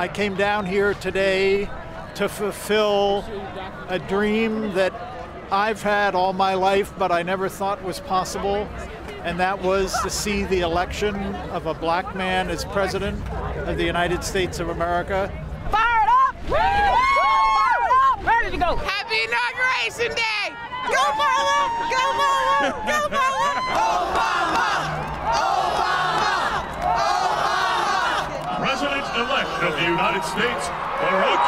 I came down here today to fulfill a dream that I've had all my life, but I never thought was possible, and that was to see the election of a black man as president of the United States of America. Fire it up! Ready to go! Fire it up! Ready to go! Happy Inauguration Day! Go Marla! Go Marla! Go Marla! Obama! Obama! United States, H.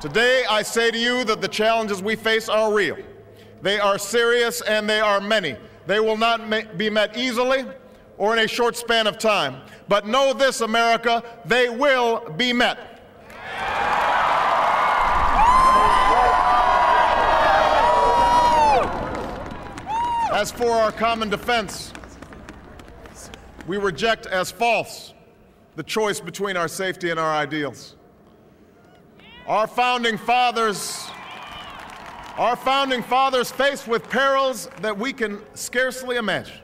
Today, I say to you that the challenges we face are real. They are serious and they are many. They will not be met easily or in a short span of time. But know this, America, they will be met. As for our common defense, we reject as false the choice between our safety and our ideals. Our founding fathers, our founding fathers, faced with perils that we can scarcely imagine,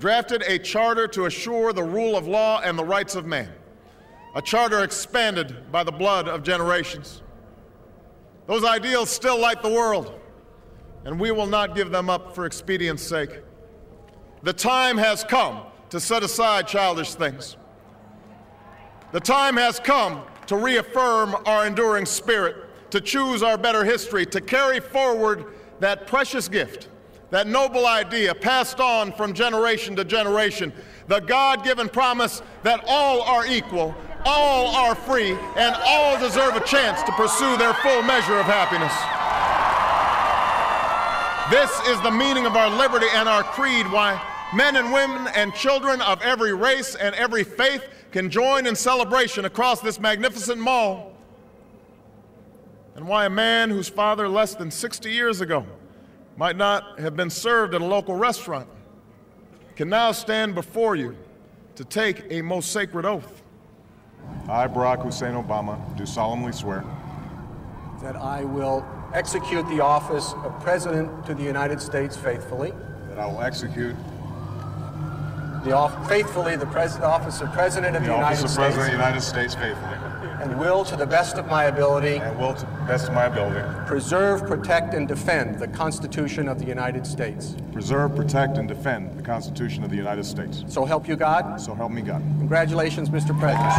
drafted a charter to assure the rule of law and the rights of man, a charter expanded by the blood of generations. Those ideals still light the world, and we will not give them up for expedience sake. The time has come to set aside childish things. The time has come to reaffirm our enduring spirit, to choose our better history, to carry forward that precious gift, that noble idea passed on from generation to generation, the God given promise that all are equal, all are free, and all deserve a chance to pursue their full measure of happiness. This is the meaning of our liberty and our creed, why men and women and children of every race and every faith can join in celebration across this magnificent mall, and why a man whose father less than 60 years ago might not have been served at a local restaurant can now stand before you to take a most sacred oath. I, Barack Hussein Obama, do solemnly swear that I will execute the office of President to the United States faithfully. That I will execute the off- faithfully the pres- office of President of the, the United office of President of the United States faithfully. And will, to the best of my ability, and will, to the best of my ability, preserve, protect, and defend the Constitution of the United States. Preserve, protect, and defend the Constitution of the United States. So help you God. So help me God. Congratulations, Mr. President.